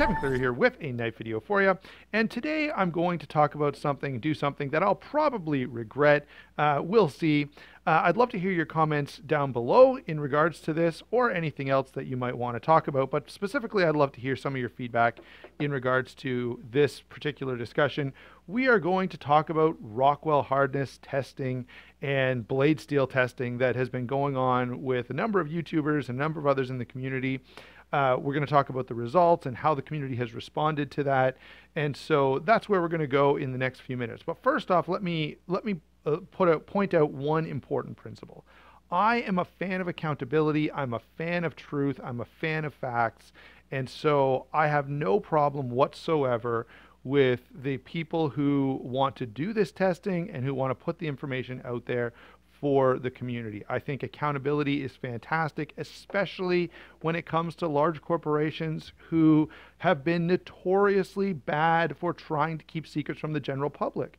Kevin Cleary here with a knife video for you. And today I'm going to talk about something, do something that I'll probably regret. Uh, we'll see. Uh, I'd love to hear your comments down below in regards to this or anything else that you might want to talk about. But specifically, I'd love to hear some of your feedback in regards to this particular discussion. We are going to talk about Rockwell hardness testing and blade steel testing that has been going on with a number of YouTubers and a number of others in the community. Uh, we're going to talk about the results and how the community has responded to that. And so that's where we're going to go in the next few minutes. But first off, let me let me uh, put out point out one important principle. I am a fan of accountability. I'm a fan of truth. I'm a fan of facts. And so I have no problem whatsoever with the people who want to do this testing and who want to put the information out there for the community. I think accountability is fantastic, especially when it comes to large corporations who have been notoriously bad for trying to keep secrets from the general public.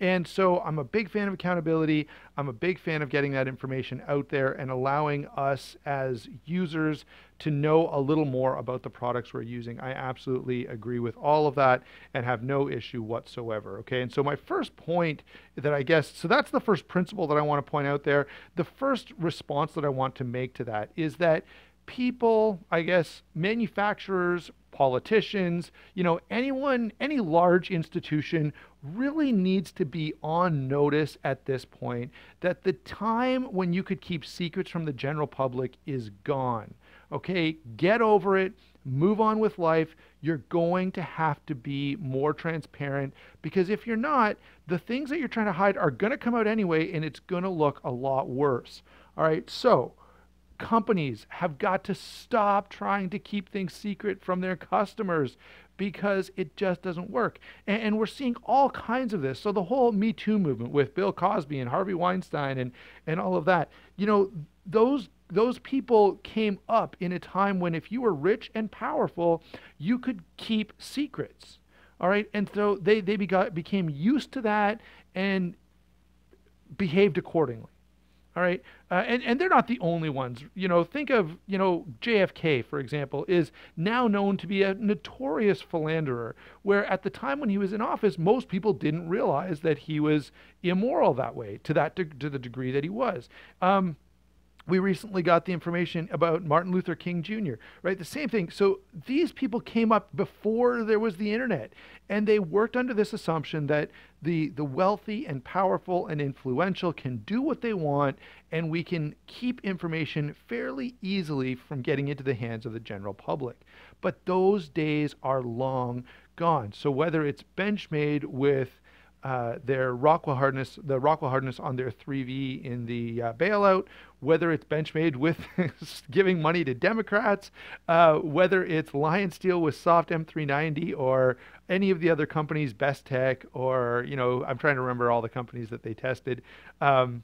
And so I'm a big fan of accountability. I'm a big fan of getting that information out there and allowing us as users to know a little more about the products we're using. I absolutely agree with all of that and have no issue whatsoever. Okay. And so my first point that I guess, so that's the first principle that I want to point out there. The first response that I want to make to that is that people, I guess, manufacturers, politicians, you know, anyone, any large institution really needs to be on notice at this point that the time when you could keep secrets from the general public is gone. Okay, get over it, move on with life. You're going to have to be more transparent because if you're not, the things that you're trying to hide are going to come out anyway and it's going to look a lot worse. All right, so companies have got to stop trying to keep things secret from their customers because it just doesn't work. And, and, we're seeing all kinds of this. So the whole Me Too movement with Bill Cosby and Harvey Weinstein and, and all of that, you know, those those people came up in a time when if you were rich and powerful, you could keep secrets. All right. And so they, they became used to that and behaved accordingly. All right. Uh, and, and they're not the only ones. You know, think of, you know, JFK, for example, is now known to be a notorious philanderer, where at the time when he was in office, most people didn't realize that he was immoral that way, to that de- to the degree that he was. Um, we recently got the information about Martin Luther King Jr., right? The same thing. So these people came up before there was the internet, and they worked under this assumption that the, the wealthy and powerful and influential can do what they want, and we can keep information fairly easily from getting into the hands of the general public. But those days are long gone. So whether it's Benchmade with uh, their Rockwell hardness, the Rockwell hardness on their 3V in the uh, bailout, whether it's Benchmade with giving money to Democrats, uh, whether it's Lion Steel with Soft M390 or any of the other companies, Bestech, or, you know, I'm trying to remember all the companies that they tested. Um,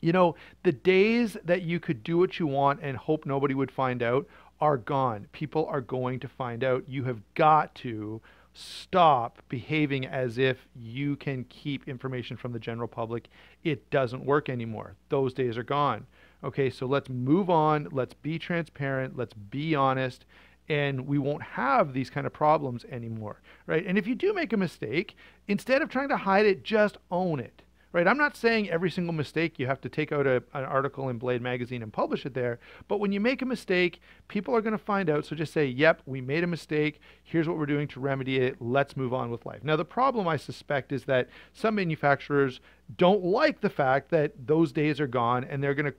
you know, the days that you could do what you want and hope nobody would find out are gone. People are going to find out. You have got to stop behaving as if you can keep information from the general public. It doesn't work anymore. Those days are gone. Okay, so let's move on. Let's be transparent. Let's be honest. And we won't have these kind of problems anymore, right? And if you do make a mistake, instead of trying to hide it, just own it right? I'm not saying every single mistake you have to take out a, an article in Blade Magazine and publish it there, but when you make a mistake, people are going to find out. So just say, yep, we made a mistake. Here's what we're doing to remedy it. Let's move on with life. Now, the problem I suspect is that some manufacturers don't like the fact that those days are gone and they're going to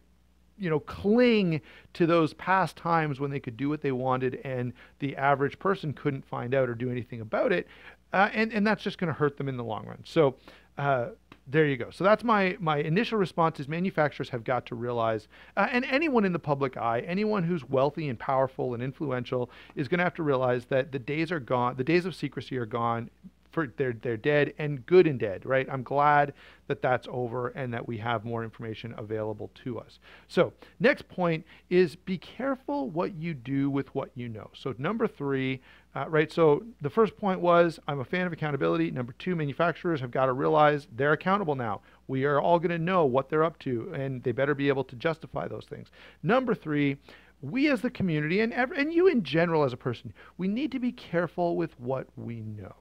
you know cling to those past times when they could do what they wanted and the average person couldn't find out or do anything about it uh, and and that's just going to hurt them in the long run so uh, there you go. So that's my my initial response is manufacturers have got to realize, uh, and anyone in the public eye, anyone who's wealthy and powerful and influential is going to have to realize that the days are gone. The days of secrecy are gone. For they're they're dead and good and dead, right? I'm glad that that's over and that we have more information available to us. So next point is be careful what you do with what you know. So number three, uh, right? So the first point was I'm a fan of accountability. Number two, manufacturers have got to realize they're accountable now. We are all going to know what they're up to, and they better be able to justify those things. Number three, we as the community and, and you in general as a person, we need to be careful with what we know.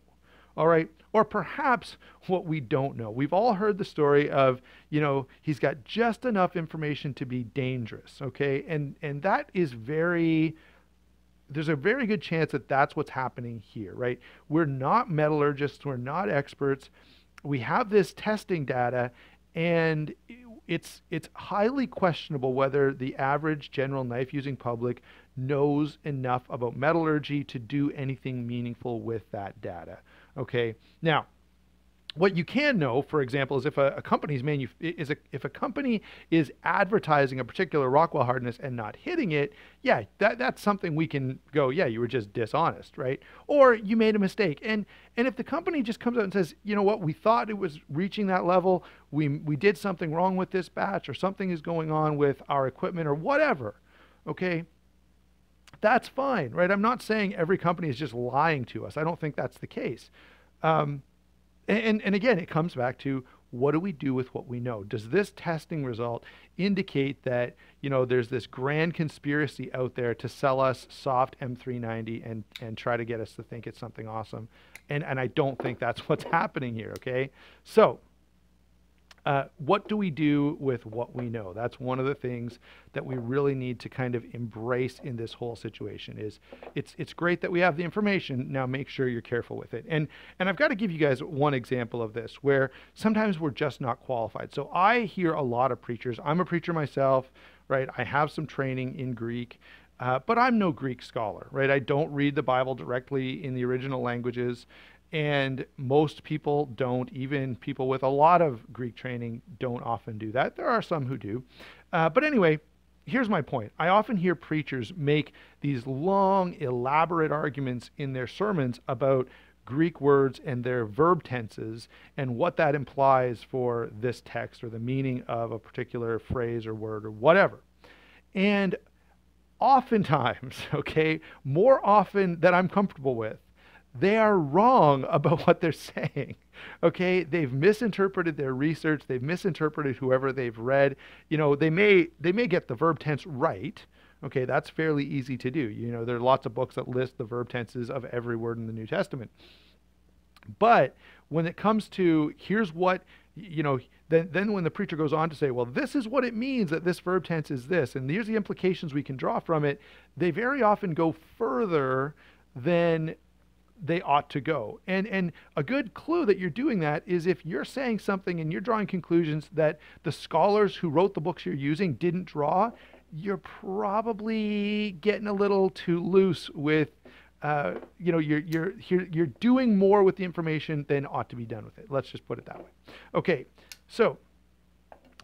All right. Or perhaps what we don't know. We've all heard the story of, you know, he's got just enough information to be dangerous. Okay. And, and that is very, there's a very good chance that that's what's happening here, right? We're not metallurgists, we're not experts. We have this testing data, and it's it's highly questionable whether the average general knife using public knows enough about metallurgy to do anything meaningful with that data. Okay, now what you can know, for example, is if a, a company's manu- is a, if a company is advertising a particular Rockwell hardness and not hitting it, yeah, that, that's something we can go, yeah, you were just dishonest, right? Or you made a mistake. And and if the company just comes out and says, you know what, we thought it was reaching that level, we we did something wrong with this batch, or something is going on with our equipment, or whatever, okay. That's fine, right? I'm not saying every company is just lying to us. I don't think that's the case. Um, and, and again, it comes back to what do we do with what we know? Does this testing result indicate that you know there's this grand conspiracy out there to sell us soft M390 and and try to get us to think it's something awesome? And and I don't think that's what's happening here. Okay, so uh, what do we do with what we know? That's one of the things that we really need to kind of embrace in this whole situation. Is it's it's great that we have the information. Now make sure you're careful with it. And and I've got to give you guys one example of this where sometimes we're just not qualified. So I hear a lot of preachers. I'm a preacher myself, right? I have some training in Greek. Uh, but I'm no Greek scholar, right? I don't read the Bible directly in the original languages. And most people don't, even people with a lot of Greek training don't often do that. There are some who do. Uh, but anyway, here's my point. I often hear preachers make these long, elaborate arguments in their sermons about Greek words and their verb tenses and what that implies for this text or the meaning of a particular phrase or word or whatever. And oftentimes, okay, more often than I'm comfortable with, they are wrong about what they're saying. Okay, they've misinterpreted their research, they've misinterpreted whoever they've read. You know, they may they may get the verb tense right. Okay, that's fairly easy to do. You know, there are lots of books that list the verb tenses of every word in the New Testament. But when it comes to here's what you know, then then when the preacher goes on to say, well, this is what it means that this verb tense is this, and here's the implications we can draw from it, they very often go further than they ought to go. And and a good clue that you're doing that is if you're saying something and you're drawing conclusions that the scholars who wrote the books you're using didn't draw, you're probably getting a little too loose with uh, you know, you're, you're, you're, you're doing more with the information than ought to be done with it. Let's just put it that way. Okay, so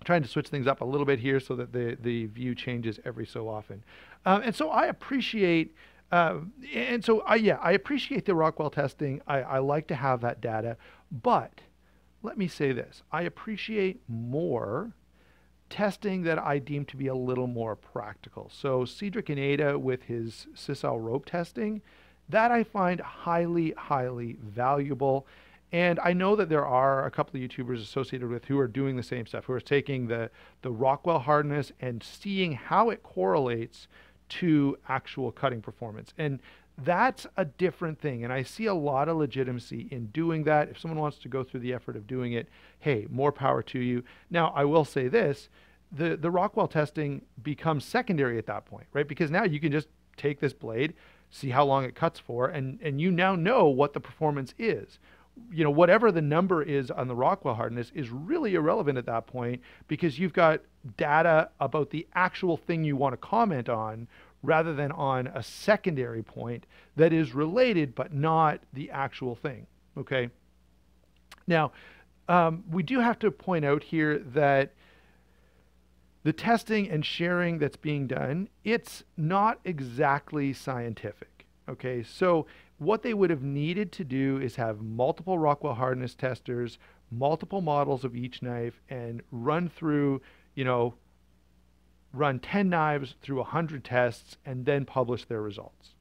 trying to switch things up a little bit here so that the, the view changes every so often. Um, and so I appreciate uh, and so, I, yeah, I appreciate the Rockwell testing. I, I like to have that data. But let me say this I appreciate more testing that I deem to be a little more practical. So, Cedric and Ada with his Sisal rope testing, that I find highly, highly valuable. And I know that there are a couple of YouTubers associated with who are doing the same stuff, who are taking the, the Rockwell hardness and seeing how it correlates to actual cutting performance. And that's a different thing. And I see a lot of legitimacy in doing that. If someone wants to go through the effort of doing it, hey, more power to you. Now, I will say this the, the Rockwell testing becomes secondary at that point, right? Because now you can just take this blade, see how long it cuts for, and, and you now know what the performance is you know, whatever the number is on the Rockwell hardness is really irrelevant at that point because you've got data about the actual thing you want to comment on rather than on a secondary point that is related but not the actual thing. Okay. Now, um, we do have to point out here that the testing and sharing that's being done, it's not exactly scientific. Okay, so what they would have needed to do is have multiple Rockwell hardness testers, multiple models of each knife, and run through, you know, run 10 knives through 100 tests and then publish their results.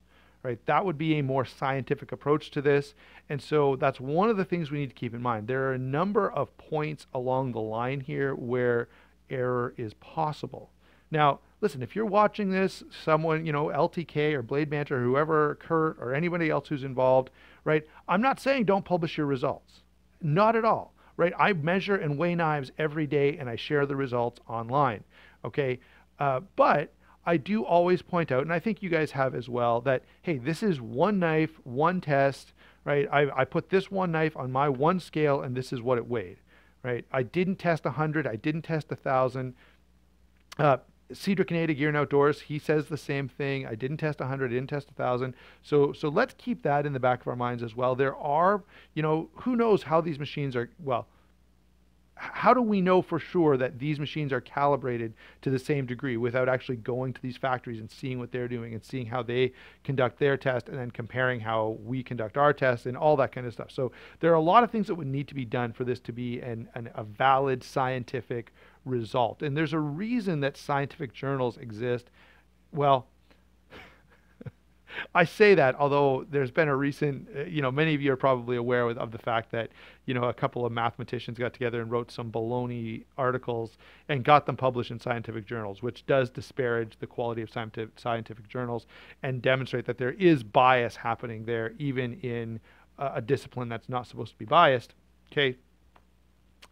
Right? That would be a more scientific approach to this. And so that's one of the things we need to keep in mind. There are a number of points along the line here where error is possible. Now, listen, if you're watching this, someone, you know, LTK or Blade Banter, or whoever, Kurt or anybody else who's involved, right? I'm not saying don't publish your results. Not at all, right? I measure and weigh knives every day and I share the results online, okay? Uh, but I do always point out, and I think you guys have as well, that hey, this is one knife, one test, right? I, I put this one knife on my one scale, and this is what it weighed, right? I didn't test 100, I didn't test 1,000. Uh, Cedric and Ada Gear and Outdoors, he says the same thing. I didn't test 100, I didn't test 1,000. So, so let's keep that in the back of our minds as well. There are, you know, who knows how these machines are, well, how do we know for sure that these machines are calibrated to the same degree without actually going to these factories and seeing what they're doing and seeing how they conduct their test and then comparing how we conduct our test and all that kind of stuff. So there are a lot of things that would need to be done for this to be an, an a valid scientific result. And there's a reason that scientific journals exist. Well, I say that, although there's been a recent, uh, you know, many of you are probably aware of the fact that, you know, a couple of mathematicians got together and wrote some baloney articles and got them published in scientific journals, which does disparage the quality of scientific, scientific journals and demonstrate that there is bias happening there, even in a, a discipline that's not supposed to be biased. Okay,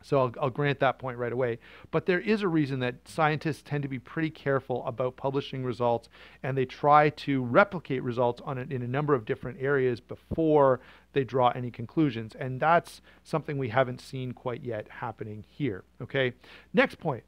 so I'll, I'll, grant that point right away. But there is a reason that scientists tend to be pretty careful about publishing results and they try to replicate results on in a number of different areas before they draw any conclusions. And that's something we haven't seen quite yet happening here. Okay. Next point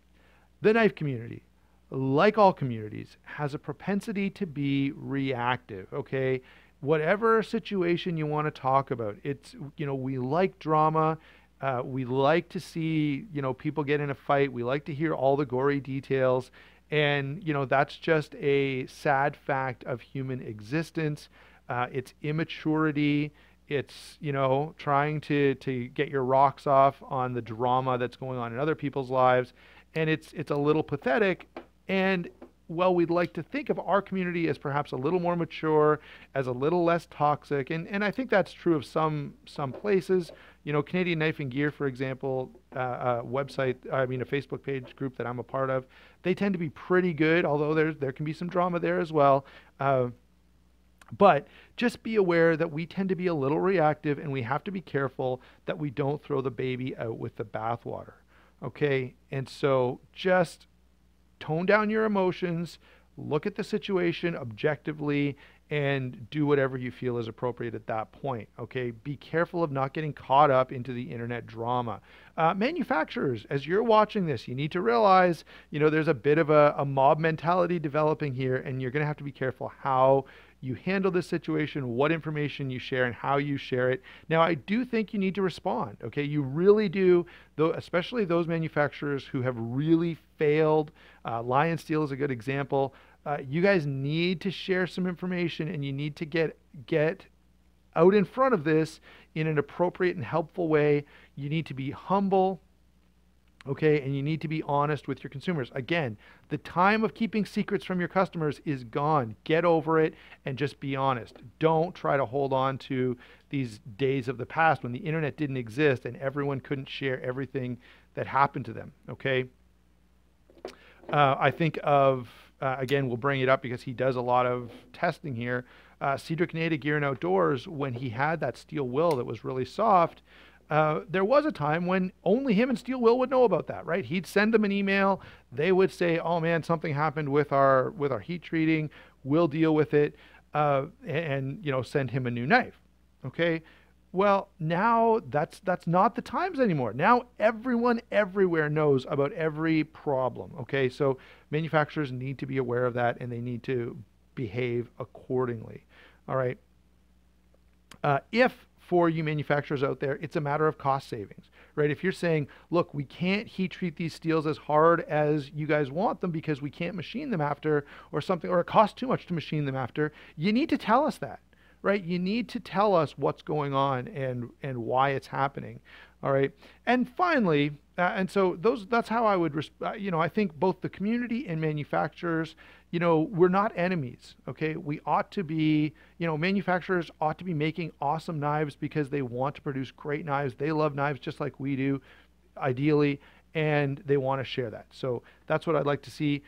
the knife community. Like all communities, has a propensity to be reactive. Okay, whatever situation you want to talk about, it's you know we like drama uh, we like to see, you know, people get in a fight. We like to hear all the gory details. And, you know, that's just a sad fact of human existence. Uh, it's immaturity. It's, you know, trying to, to get your rocks off on the drama that's going on in other people's lives. And it's, it's a little pathetic. And well, we'd like to think of our community as perhaps a little more mature, as a little less toxic, and, and I think that's true of some some places. You know, Canadian Knife and Gear, for example, uh, a website, I mean, a Facebook page group that I'm a part of, they tend to be pretty good, although there's there can be some drama there as well. Uh, but just be aware that we tend to be a little reactive, and we have to be careful that we don't throw the baby out with the bathwater. Okay, and so just tone down your emotions, look at the situation objectively, and do whatever you feel is appropriate at that point. Okay, be careful of not getting caught up into the internet drama. Uh, manufacturers, as you're watching this, you need to realize, you know, there's a bit of a, a mob mentality developing here, and you're going to have to be careful how you handle this situation, what information you share, and how you share it. Now, I do think you need to respond. Okay, you really do, though, especially those manufacturers who have really failed. Uh, Lion Steel is a good example. Uh, you guys need to share some information, and you need to get get out in front of this in an appropriate and helpful way. You need to be humble Okay, and you need to be honest with your consumers. Again, the time of keeping secrets from your customers is gone. Get over it and just be honest. Don't try to hold on to these days of the past when the internet didn't exist and everyone couldn't share everything that happened to them. Okay, uh, I think of, uh, again, we'll bring it up because he does a lot of testing here. Uh, Cedric and Ada Gear and Outdoors, when he had that steel will that was really soft, uh, there was a time when only him and Steel Will would know about that, right? He'd send them an email. They would say, "Oh man, something happened with our with our heat treating. We'll deal with it," uh, and you know, send him a new knife. Okay. Well, now that's that's not the times anymore. Now everyone everywhere knows about every problem. Okay, so manufacturers need to be aware of that and they need to behave accordingly. All right. Uh, if for you manufacturers out there, it's a matter of cost savings, right? If you're saying, look, we can't heat treat these steels as hard as you guys want them because we can't machine them after or something, or it costs too much to machine them after, you need to tell us that, right? You need to tell us what's going on and, and why it's happening. All right. And finally, uh, and so those that's how I would, uh, you know, I think both the community and manufacturers, you know, we're not enemies. Okay. We ought to be, you know, manufacturers ought to be making awesome knives because they want to produce great knives. They love knives just like we do, ideally, and they want to share that. So that's what I'd like to see.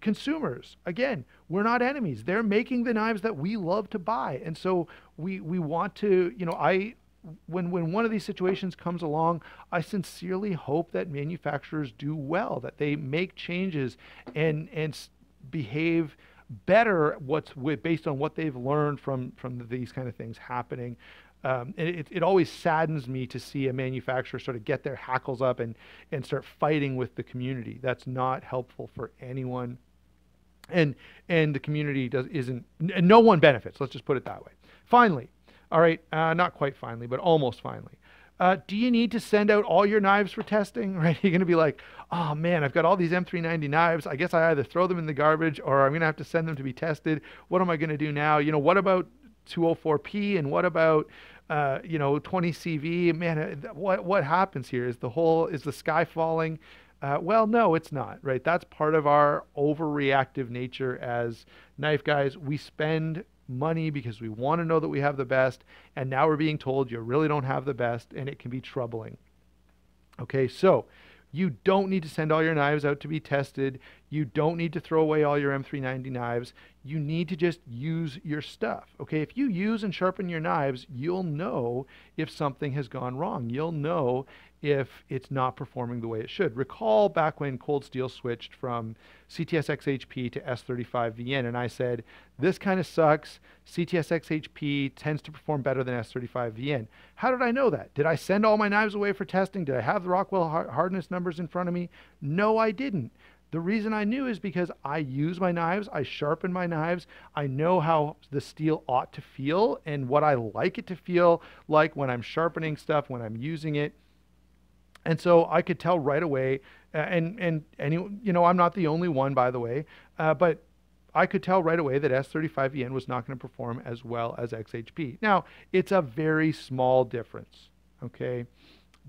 Consumers. Again we're not enemies. They're making the knives that we love to buy. And so we we want to you know i when when one of these situations comes along i sincerely hope that manufacturers do well that they make changes and and behave better what's with, based on what they've learned from from these kind of things happening um, it, it always saddens me to see a manufacturer sort of get their hackles up and, and start fighting with the community. That's not helpful for anyone. And, and the community does, isn't, no one benefits. Let's just put it that way. Finally, all right, uh, not quite finally, but almost finally. Uh, do you need to send out all your knives for testing? Right? You're going to be like, oh man, I've got all these M390 knives. I guess I either throw them in the garbage or I'm going to have to send them to be tested. What am I going to do now? You know, what about 204p and what about uh, you know 20 CV? Man, uh, what what happens here? Is the whole is the sky falling? Uh, well, no, it's not. Right, that's part of our overreactive nature as knife guys. We spend money because we want to know that we have the best, and now we're being told you really don't have the best, and it can be troubling. Okay, so you don't need to send all your knives out to be tested. You don't need to throw away all your M390 knives. You need to just use your stuff. Okay, if you use and sharpen your knives, you'll know if something has gone wrong. You'll know if it's not performing the way it should. Recall back when Cold Steel switched from CTS XHP to S35VN, and I said, this kind of sucks. CTS XHP tends to perform better than S35VN. How did I know that? Did I send all my knives away for testing? Did I have the Rockwell hardness numbers in front of me? No, I didn't. The reason I knew is because I use my knives, I sharpen my knives, I know how the steel ought to feel and what I like it to feel like when I'm sharpening stuff, when I'm using it. And so I could tell right away, and and you know I'm not the only one, by the way, uh, but I could tell right away that S35VN was not going to perform as well as XHP. Now it's a very small difference, okay,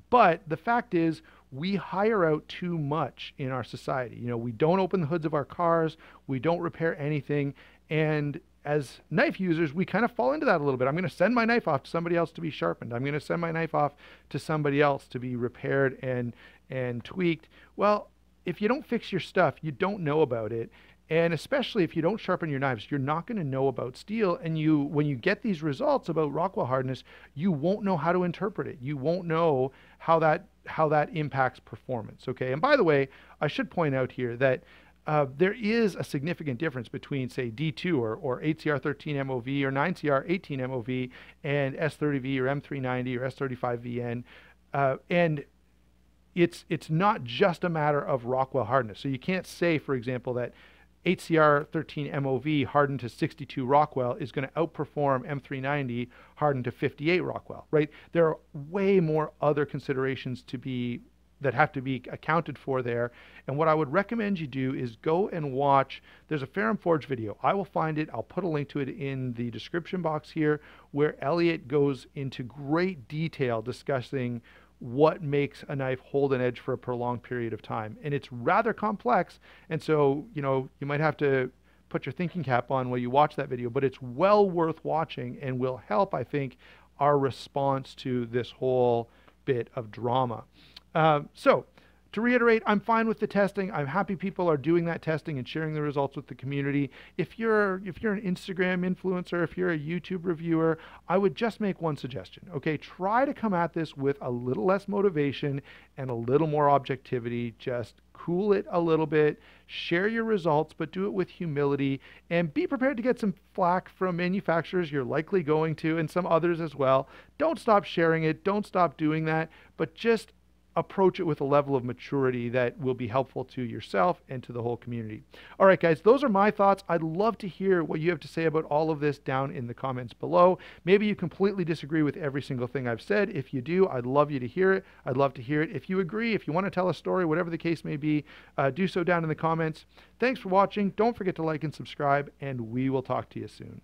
but the fact is we hire out too much in our society. You know, we don't open the hoods of our cars, we don't repair anything, and as knife users, we kind of fall into that a little bit. I'm going to send my knife off to somebody else to be sharpened. I'm going to send my knife off to somebody else to be repaired and and tweaked. Well, if you don't fix your stuff, you don't know about it. And especially if you don't sharpen your knives, you're not going to know about steel. And you, when you get these results about Rockwell hardness, you won't know how to interpret it. You won't know how that how that impacts performance. Okay. And by the way, I should point out here that uh, there is a significant difference between, say, D2 or, or 8CR13 MOV or 9CR18 MOV and S30V or M390 or S35VN. Uh, and it's, it's not just a matter of Rockwell hardness. So you can't say, for example, that 8CR13 MOV hardened to 62 Rockwell is going to outperform M390 hardened to 58 Rockwell, right? There are way more other considerations to be that have to be accounted for there. And what I would recommend you do is go and watch. There's a Ferrum Forge video. I will find it. I'll put a link to it in the description box here, where Elliot goes into great detail discussing what makes a knife hold an edge for a prolonged period of time. And it's rather complex. And so, you know, you might have to put your thinking cap on while you watch that video, but it's well worth watching and will help, I think, our response to this whole bit of drama. Uh, so, to reiterate, I'm fine with the testing. I'm happy people are doing that testing and sharing the results with the community. If you're if you're an Instagram influencer, if you're a YouTube reviewer, I would just make one suggestion. Okay, try to come at this with a little less motivation and a little more objectivity. Just cool it a little bit, share your results, but do it with humility and be prepared to get some flack from manufacturers you're likely going to and some others as well. Don't stop sharing it, don't stop doing that, but just approach it with a level of maturity that will be helpful to yourself and to the whole community. All right, guys, those are my thoughts. I'd love to hear what you have to say about all of this down in the comments below. Maybe you completely disagree with every single thing I've said. If you do, I'd love you to hear it. I'd love to hear it. If you agree, if you want to tell a story, whatever the case may be, uh, do so down in the comments. Thanks for watching. Don't forget to like and subscribe, and we will talk to you soon.